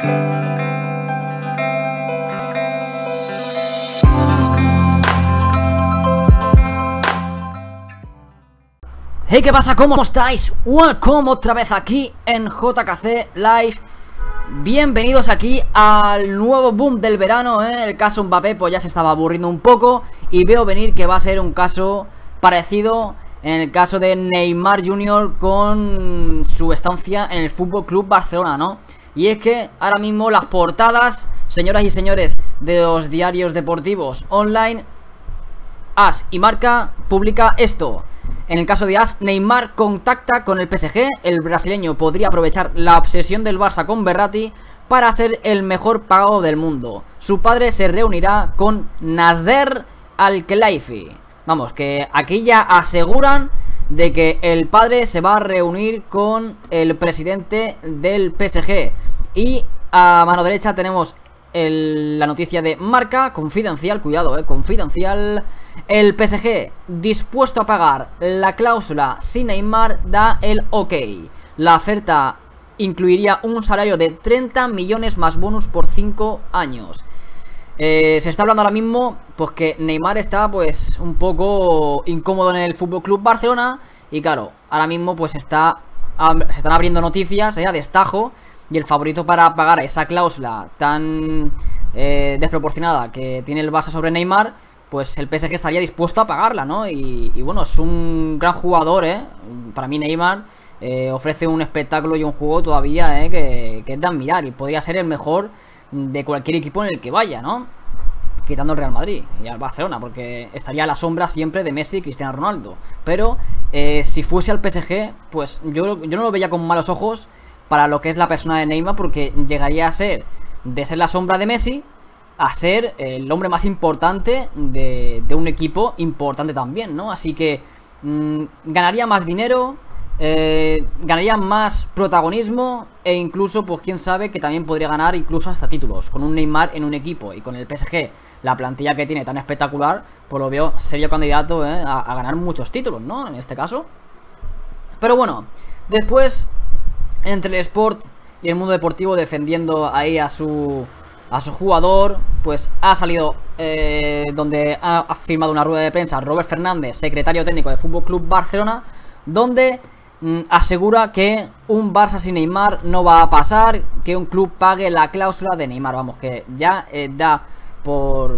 Hey, ¿qué pasa? ¿Cómo estáis? Welcome otra vez aquí en JKC Live Bienvenidos aquí al nuevo boom del verano, ¿eh? El caso Mbappé pues ya se estaba aburriendo un poco Y veo venir que va a ser un caso parecido en el caso de Neymar Jr. con su estancia en el Fútbol Club Barcelona, ¿no? Y es que ahora mismo las portadas, señoras y señores, de los diarios deportivos online As y Marca publica esto en el caso de As, Neymar contacta con el PSG. El brasileño podría aprovechar la obsesión del Barça con Berratti para ser el mejor pagado del mundo. Su padre se reunirá con Nasser Al-Khelaifi. Vamos, que aquí ya aseguran de que el padre se va a reunir con el presidente del PSG. Y a mano derecha tenemos la noticia de marca confidencial, cuidado, eh, confidencial. El PSG dispuesto a pagar la cláusula sin Neymar da el ok. La oferta incluiría un salario de 30 millones más bonus por 5 años. Eh, se está hablando ahora mismo pues que Neymar está pues un poco incómodo en el Fútbol Club Barcelona y claro, ahora mismo pues está se están abriendo noticias ya de estajo y el favorito para pagar esa cláusula tan eh, desproporcionada que tiene el Barça sobre Neymar, pues el PSG estaría dispuesto a pagarla, ¿no? Y, bueno, es un gran jugador, ¿eh? Para mí Neymar eh, ofrece un espectáculo y un juego todavía, ¿eh? Que, que es de admirar y podría ser el mejor de cualquier equipo en el que vaya, ¿no? quitando el Real Madrid y al Barcelona, porque estaría a la sombra siempre de Messi y Cristiano Ronaldo. Pero eh, si fuese al PSG, pues yo, yo no lo veía con malos ojos para lo que es la persona de Neymar porque llegaría a ser de ser la sombra de Messi a ser el hombre más importante de, un equipo importante también, ¿no? Así que mm, ganaría más dinero, eh, ganaría más protagonismo e incluso, pues quién sabe, que también podría ganar incluso hasta títulos con un Neymar en un equipo y con el PSG, la plantilla que tiene tan espectacular, pues lo veo serio candidato eh, a, ganar muchos títulos, ¿no? En este caso. Pero bueno, después entre el sport y el mundo deportivo defendiendo ahí a su a su jugador, pues ha salido eh, donde ha, firmado una rueda de prensa Robert Fernández, secretario técnico de Fútbol Club Barcelona, donde asegura que un Barça sin Neymar no va a pasar, que un club pague la cláusula de Neymar, vamos, que ya eh, da por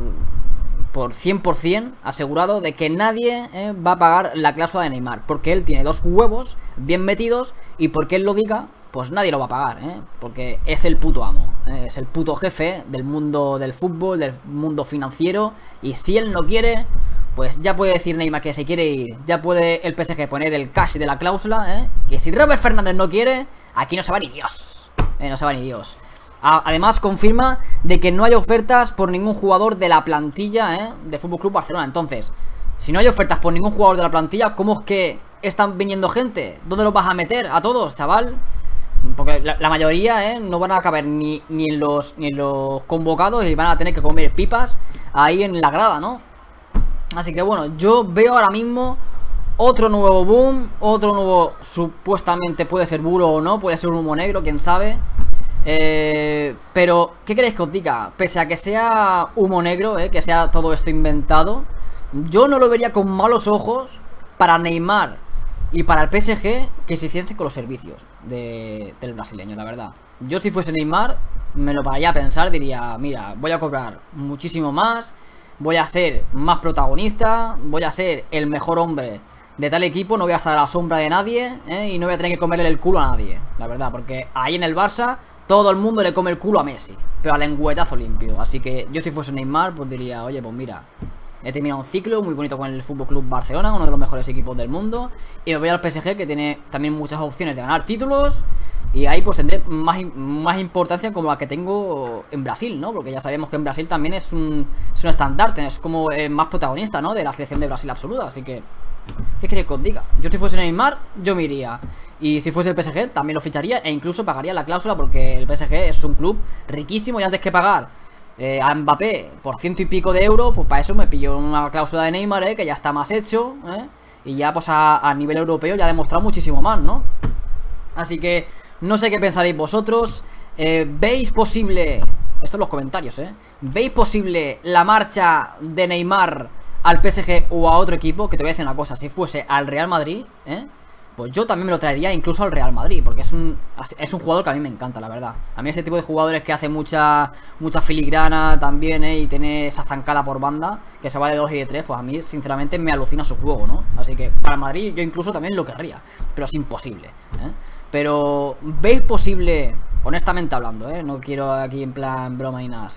por 100% asegurado de que nadie eh, va a pagar la cláusula de Neymar, porque él tiene dos huevos bien metidos y porque él lo diga, pues nadie lo va a pagar, ¿eh? porque es el puto amo, es el puto jefe del mundo del fútbol, del mundo financiero, y si él no quiere, pues ya puede decir Neymar que se quiere ir, ya puede el PSG poner el cash de la cláusula, ¿eh? que si Robert Fernández no quiere, aquí no se va ni Dios, ¿eh? no se va ni Dios. Además confirma de que no hay ofertas por ningún jugador de la plantilla ¿eh? de Fútbol Club Barcelona. Entonces, si no hay ofertas por ningún jugador de la plantilla, ¿cómo es que están viniendo gente? ¿Dónde los vas a meter? A todos, chaval. Porque la, mayoría ¿eh? no van a caber ni, ni, en los, ni en los convocados y van a tener que comer pipas ahí en la grada, ¿no? Así que bueno, yo veo ahora mismo otro nuevo boom, otro nuevo supuestamente puede ser bulo o no, puede ser humo negro, quién sabe. Eh, pero, ¿qué queréis que os diga? Pese a que sea humo negro, eh, que sea todo esto inventado, yo no lo vería con malos ojos para Neymar y para el PSG que se hiciese con los servicios del brasileño, la verdad. Yo si fuese Neymar, me lo pararía a pensar, diría, mira, voy a cobrar muchísimo más, voy a ser más protagonista, voy a ser el mejor hombre de tal equipo, no voy a estar a la sombra de nadie ¿eh? y no voy a tener que comerle el culo a nadie, la verdad, porque ahí en el Barça todo el mundo le come el culo a Messi, pero al lengüetazo limpio. Así que yo si fuese Neymar, pues diría, oye, pues mira, he terminado un ciclo muy bonito con el Fútbol Club Barcelona, uno de los mejores equipos del mundo, y me voy al PSG que tiene también muchas opciones de ganar títulos. Y ahí pues tendré más, más importancia como la que tengo en Brasil, ¿no? Porque ya sabemos que en Brasil también es un, es un estandarte, es como el más protagonista, ¿no? De la selección de Brasil absoluta, así que... ¿Qué queréis que os diga? Yo si fuese Neymar, yo me iría. Y si fuese el PSG, también lo ficharía e incluso pagaría la cláusula porque el PSG es un club riquísimo y antes que pagar eh, a Mbappé por ciento y pico de euros, pues para eso me pillo una cláusula de Neymar, eh, que ya está más hecho, eh, y ya pues a, nivel europeo ya ha demostrado muchísimo más, ¿no? Así que no sé qué pensaréis vosotros. eh, ¿Veis posible... Esto en los comentarios, ¿eh? ¿Veis posible la marcha de Neymar al PSG o a otro equipo? Que te voy a decir una cosa, si fuese al Real Madrid, ¿eh? Pues yo también me lo traería incluso al Real Madrid, porque es un, es un jugador que a mí me encanta, la verdad. A mí ese tipo de jugadores que hace mucha, mucha filigrana también, ¿eh? Y tiene esa zancada por banda, que se va de 2 y de 3, pues a mí sinceramente me alucina su juego, ¿no? Así que para Madrid yo incluso también lo querría, pero es imposible, ¿eh? Pero, ¿veis posible, honestamente hablando, ¿eh? No quiero aquí en plan broma y nada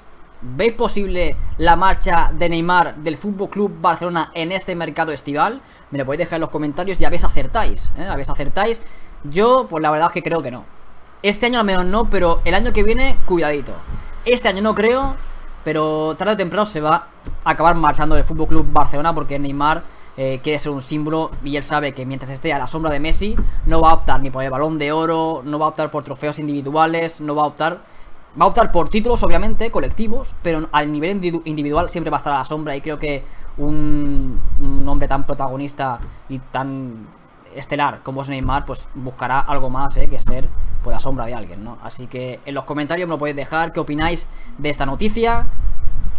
¿Veis posible la marcha de Neymar del Fútbol Club Barcelona en este mercado estival? Me lo podéis dejar en los comentarios y a veces acertáis, ¿eh? A veces acertáis. Yo, pues la verdad es que creo que no. Este año al menos no, pero el año que viene, cuidadito. Este año no creo, pero tarde o temprano se va a acabar marchando del Fútbol Club Barcelona porque Neymar eh, quiere ser un símbolo y él sabe que mientras esté a la sombra de Messi no va a optar ni por el balón de oro, no va a optar por trofeos individuales, no va a optar Va a optar por títulos, obviamente, colectivos, pero al nivel individual siempre va a estar a la sombra y creo que un, hombre tan protagonista y tan estelar como es Neymar, pues buscará algo más eh, que ser por la sombra de alguien, ¿no? Así que en los comentarios me lo podéis dejar qué opináis de esta noticia,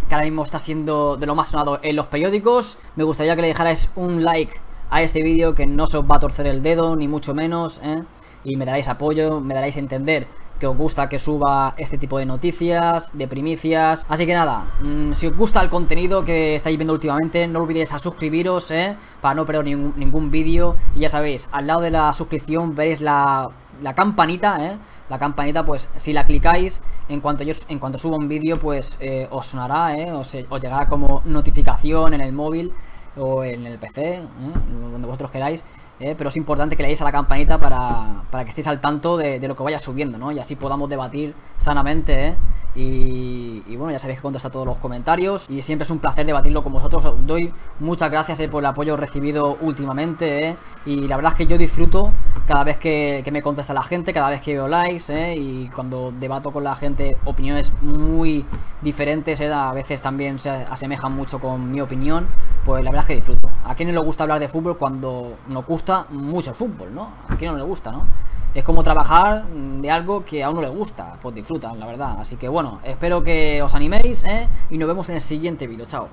que ahora mismo está siendo de lo más sonado en los periódicos. Me gustaría que le dejarais un like a este vídeo, que no se os va a torcer el dedo, ni mucho menos, ¿eh? Y me daréis apoyo, me daréis a entender que os gusta que suba este tipo de noticias, de primicias. Así que nada, mm, si os gusta el contenido que estáis viendo últimamente, no olvidéis a suscribiros, ¿eh? Para no perder ningún, ningún vídeo. Y ya sabéis, al lado de la suscripción veréis la, la campanita, ¿eh? La campanita, pues si la clicáis, en cuanto yo en cuanto suba un vídeo, pues eh, os sonará, ¿eh? Os, os llegará como notificación en el móvil o en el PC, ¿eh? donde vosotros queráis. ¿eh? pero es importante que le deis a la campanita para, para que estéis al tanto de, lo que vaya subiendo, ¿no? Y así podamos debatir sanamente, ¿eh? Y, bueno, ya sabéis que contesto a todos los comentarios y siempre es un placer debatirlo con vosotros. Os doy muchas gracias eh, por el apoyo recibido últimamente y la verdad es que yo disfruto cada vez que, me contesta la gente, cada vez que veo likes y cuando debato con la gente opiniones muy diferentes, a veces también se asemejan mucho con mi opinión, pues la verdad es que disfruto. ¿A quién no le gusta hablar de fútbol cuando nos gusta mucho el fútbol, no? ¿A quién no le gusta, no? es como trabajar de algo que a uno le gusta, pues disfrutan, la verdad. Así que bueno, espero que os animéis ¿eh? y nos vemos en el siguiente vídeo. Chao.